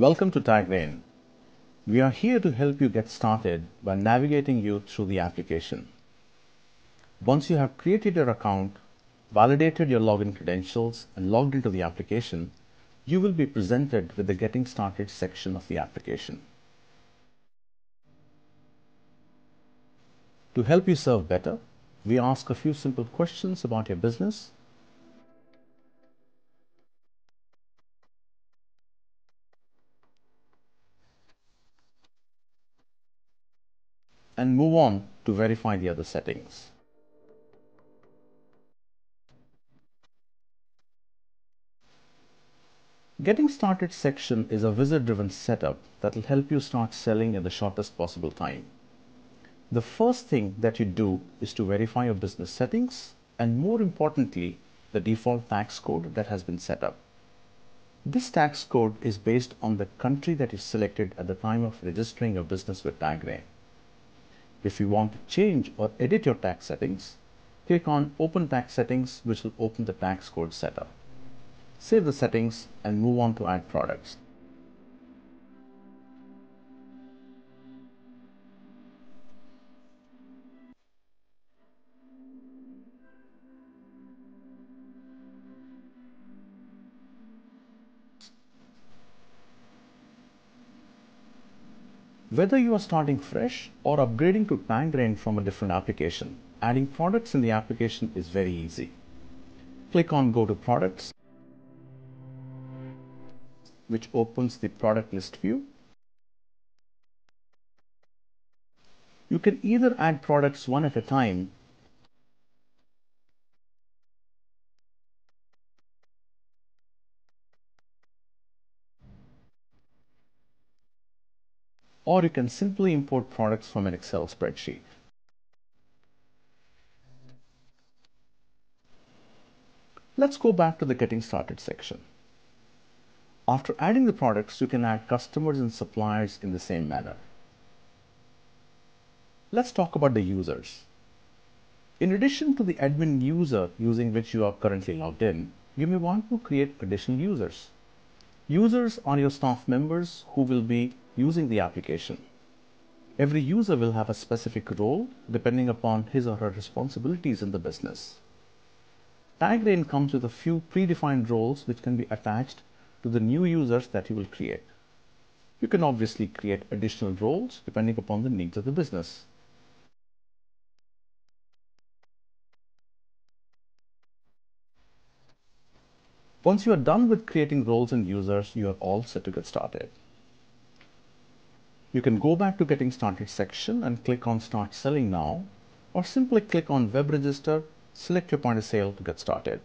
Welcome to TagRain. We are here to help you get started by navigating you through the application. Once you have created your account, validated your login credentials, and logged into the application, you will be presented with the Getting Started section of the application. To help you serve better, we ask a few simple questions about your business and move on to verify the other settings. Getting Started section is a wizard-driven setup that will help you start selling in the shortest possible time. The first thing that you do is to verify your business settings and more importantly, the default tax code that has been set up. This tax code is based on the country that you selected at the time of registering your business with TagRain. If you want to change or edit your tax settings, click on Open Tax Settings which will open the tax code setup. Save the settings and move on to add products. Whether you are starting fresh or upgrading to TagRain from a different application, adding products in the application is very easy. Click on Go to Products, which opens the product list view. You can either add products one at a time or you can simply import products from an Excel spreadsheet. Let's go back to the Getting Started section. After adding the products, you can add customers and suppliers in the same manner. Let's talk about the users. In addition to the admin user using which you are currently logged in, you may want to create additional users. Users are your staff members who will be using the application. Every user will have a specific role depending upon his or her responsibilities in the business. TagRain comes with a few predefined roles which can be attached to the new users that you will create. You can obviously create additional roles depending upon the needs of the business. Once you are done with creating roles and users, you are all set to get started. You can go back to Getting Started section and click on Start Selling Now, or simply click on Web Register, select your point of sale to get started.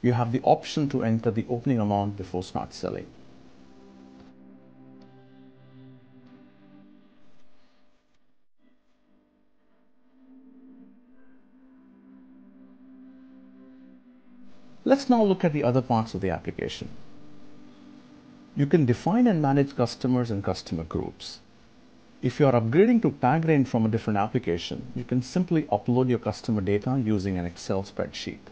You have the option to enter the opening amount before start selling. Let's now look at the other parts of the application. You can define and manage customers and customer groups. If you are upgrading to TagRain from a different application, you can simply upload your customer data using an Excel spreadsheet.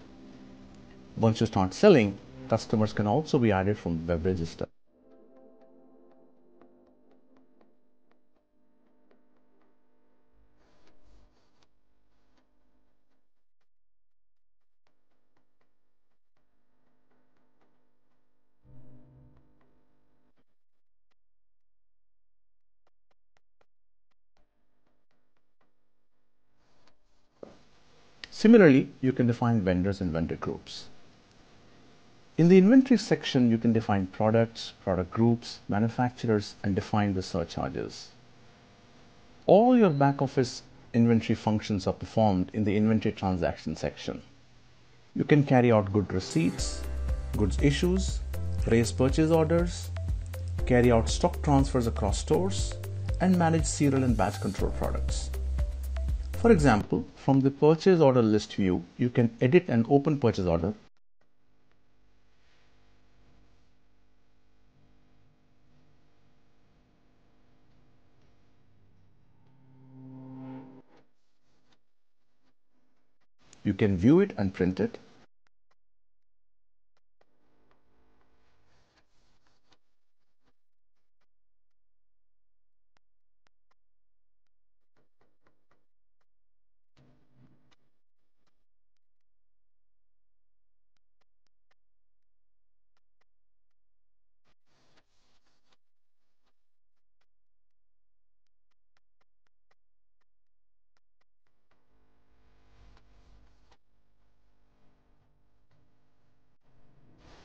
Once you start selling, customers can also be added from the web register. Similarly, you can define vendors and vendor groups. In the inventory section, you can define products, product groups, manufacturers, and define the surcharges. All your back office inventory functions are performed in the inventory transaction section. You can carry out good receipts, goods issues, raise purchase orders, carry out stock transfers across stores, and manage serial and batch control products. For example, from the purchase order list view, you can edit an open purchase order You can view it and print it.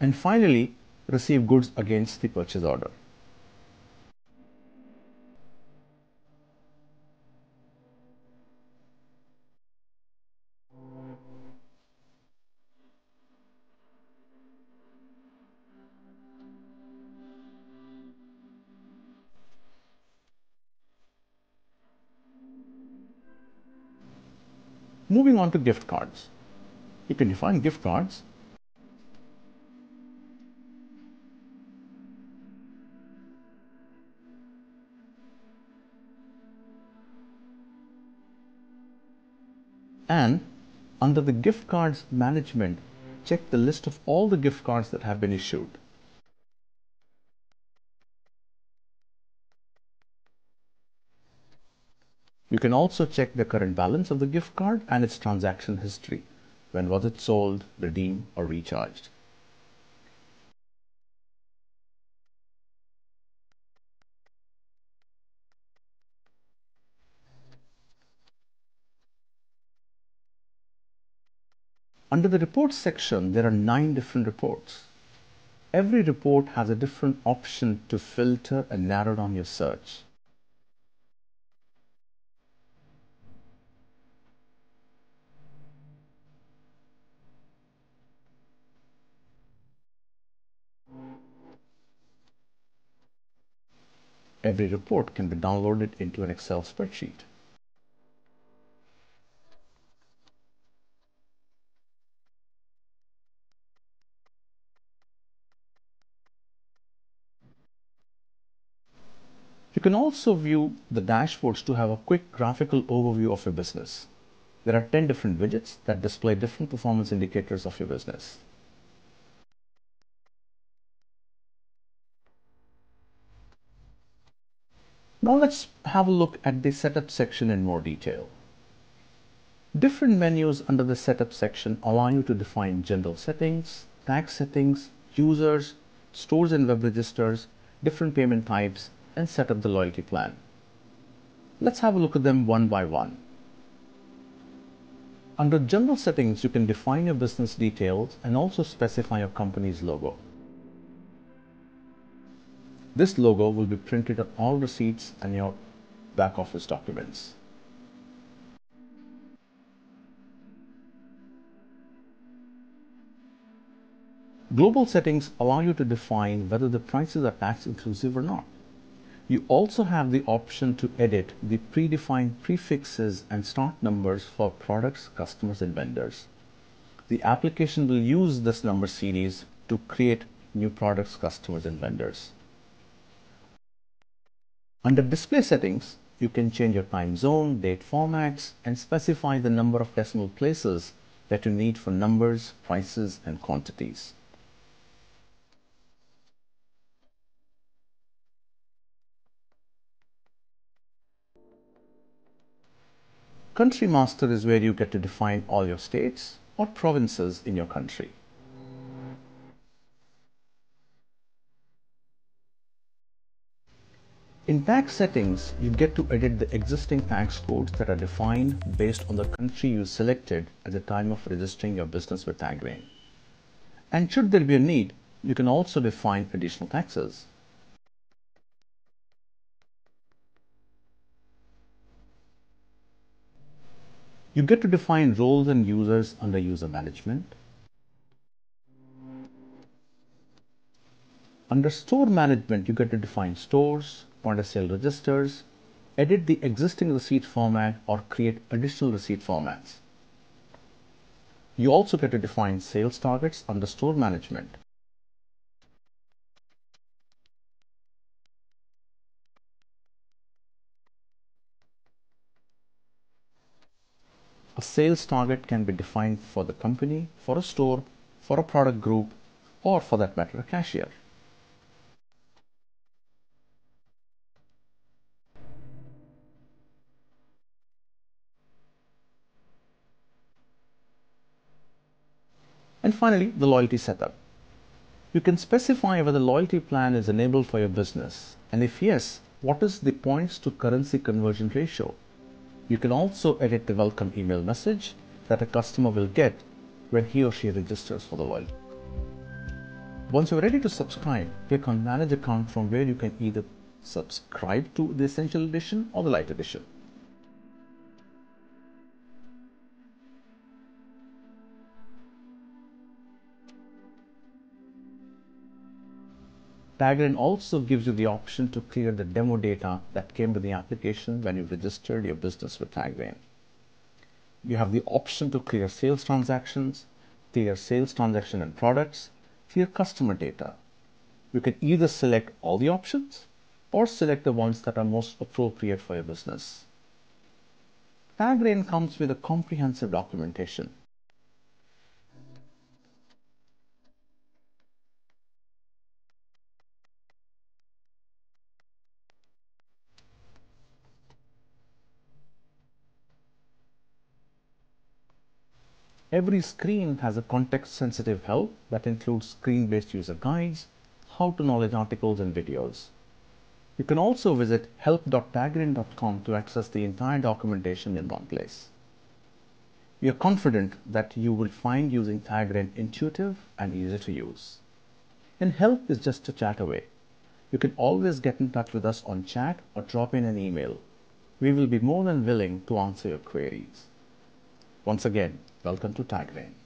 And finally receive goods against the purchase order. Moving on to gift cards. You can define gift cards and under the gift cards management, check the list of all the gift cards that have been issued. You can also check the current balance of the gift card and its transaction history. When was it sold, redeemed, or recharged? Under the reports section, there are nine different reports. Every report has a different option to filter and narrow down your search. Every report can be downloaded into an Excel spreadsheet. Can also view the dashboards to have a quick graphical overview of your business. There are 10 different widgets that display different performance indicators of your business. Now let's have a look at the setup section in more detail. Different menus under the setup section allow you to define general settings, tax settings, users, stores and web registers, different payment types, and set up the loyalty plan. Let's have a look at them one by one. Under General Settings, you can define your business details and also specify your company's logo. This logo will be printed on all receipts and your back office documents. Global settings allow you to define whether the prices are tax inclusive or not. You also have the option to edit the predefined prefixes and start numbers for products, customers, and vendors. The application will use this number series to create new products, customers, and vendors. Under display settings, you can change your time zone, date formats, and specify the number of decimal places that you need for numbers, prices, and quantities. Country Master is where you get to define all your states or provinces in your country. In tax settings, you get to edit the existing tax codes that are defined based on the country you selected at the time of registering your business with TagRain. And should there be a need, you can also define additional taxes. You get to define roles and users under user management. Under store management, you get to define stores, point of sale registers, edit the existing receipt format or create additional receipt formats. You also get to define sales targets under store management. A sales target can be defined for the company, for a store, for a product group, or for that matter, a cashier. And finally, the loyalty setup. You can specify whether the loyalty plan is enabled for your business, and if yes, what is the points to currency conversion ratio? You can also edit the welcome email message that a customer will get when he or she registers for the loyalty. Once you're ready to subscribe, click on Manage Account from where you can either subscribe to the Essential Edition or the Light Edition. TagRain also gives you the option to clear the demo data that came with the application when you registered your business with TagRain. You have the option to clear sales transactions, clear sales transaction and products, clear customer data. You can either select all the options or select the ones that are most appropriate for your business. TagRain comes with a comprehensive documentation Every screen has a context-sensitive help that includes screen-based user guides, how to knowledge articles and videos. You can also visit help.tagrain.com to access the entire documentation in one place. We are confident that you will find using TagRain intuitive and easy to use. And help is just a chat away. You can always get in touch with us on chat or drop in an email. We will be more than willing to answer your queries. Once again, welcome to TagRain.